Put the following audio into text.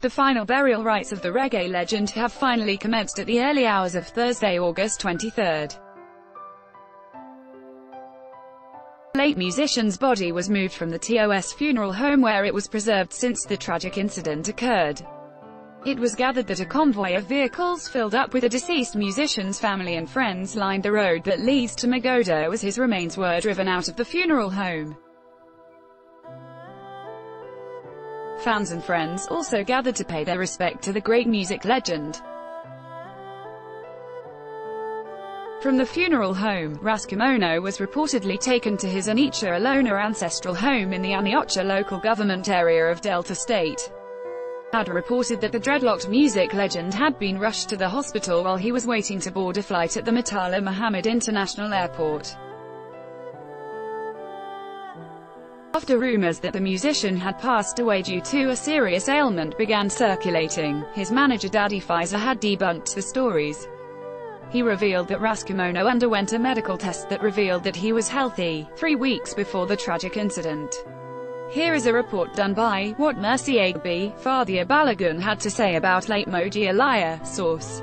The final burial rites of the reggae legend have finally commenced at the early hours of Thursday, August 23. late musician's body was moved from the TOS funeral home where it was preserved since the tragic incident occurred. It was gathered that a convoy of vehicles filled up with the deceased musician's family and friends lined the road that leads to Magodo as his remains were driven out of the funeral home. Fans and friends also gathered to pay their respect to the great music legend. From the funeral home, Ras Kimono was reportedly taken to his Onicha Olona ancestral home in the Onitsha local government area of Delta State. Had reported that the dreadlocked music legend had been rushed to the hospital while he was waiting to board a flight at the Murtala Muhammed International Airport. After rumors that the musician had passed away due to a serious ailment began circulating, his manager Daddy Pfizer had debunked the stories. He revealed that Ras Kimono underwent a medical test that revealed that he was healthy, three weeks before the tragic incident. Here is a report done by, What Mercy Aigbe, Fathia Balogun had to say about late Moji Olaiya, source.